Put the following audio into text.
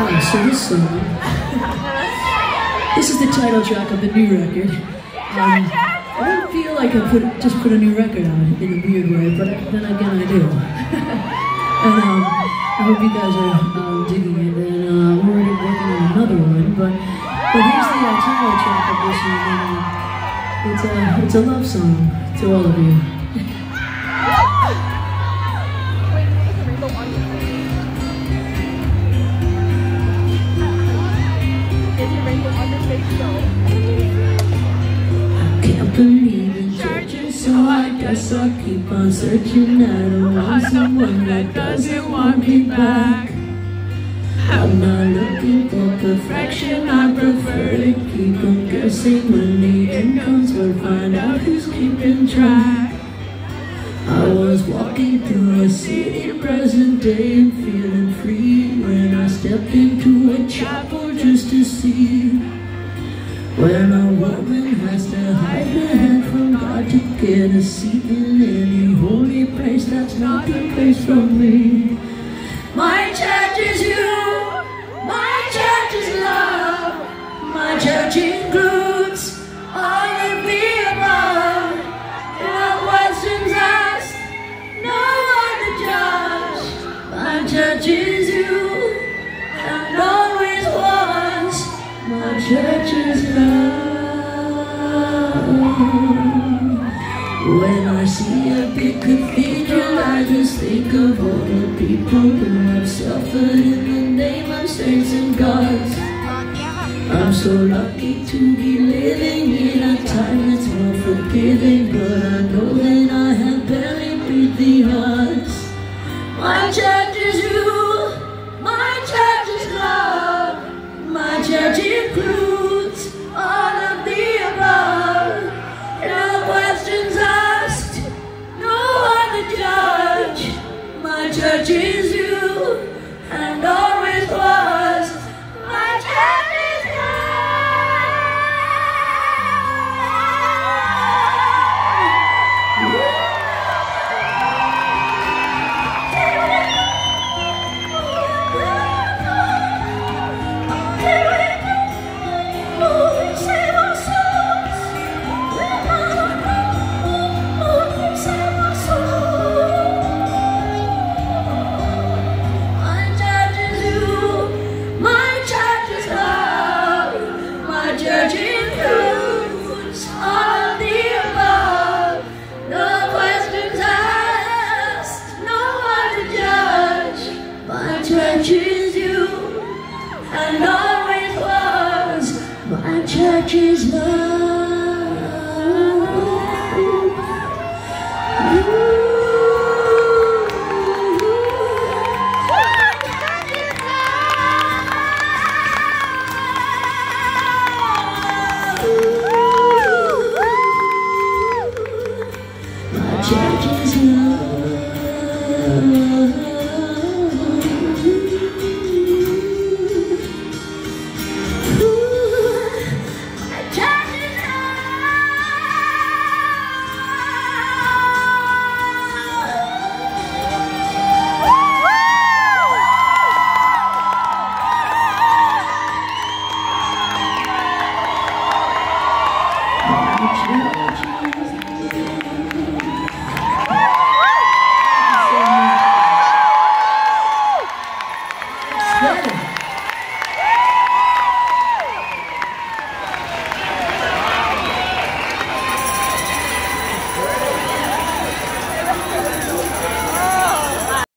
Ah, so this song, this is the title track of the new record. Um, I don't feel like I put just put a new record out in a weird way, but then again I do. and um, I hope you guys are um, digging it. And uh, we're already working on another one, but but here's the uh, title track of this one. And, uh, it's a it's a love song to all of you. guess I'll keep on searching. I don't want someone that doesn't want me back. I'm not looking for perfection, I prefer to keep on guessing when the end comes. We'll find out who's keeping track. I was walking through a city present day and feeling free when I stepped into a chapel just to see. When a woman has to hide get a seat in any holy place, that's not the place for me. My church is you, my church is love, my church includes all of the above. No questions asked, no one to judge. My church is you, and always was. My church is love. When I see a big cathedral, I just think of all the people who have suffered in the name of saints and gods. I'm so lucky to be living in a time that's more forgiving, but I know that I have barely beat the odds. My church My church and always was. My church is love. Church is love.